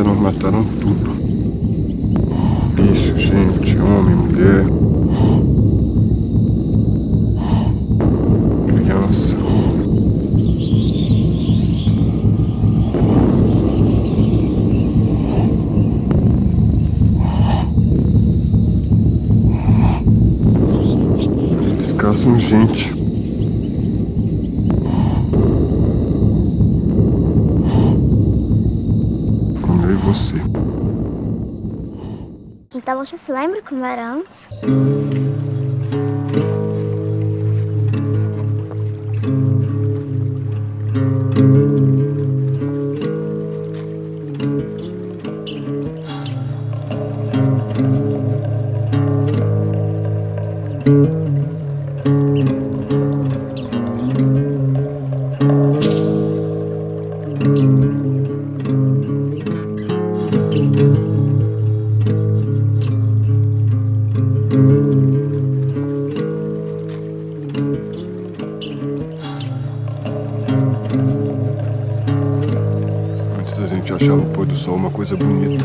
vieram, mataram tudo. Bicho, gente, homem, mulher. Criança. Eles caçam gente. Você. Então você se lembra como era antes? Antes a gente achava o pôr do sol uma coisa bonita.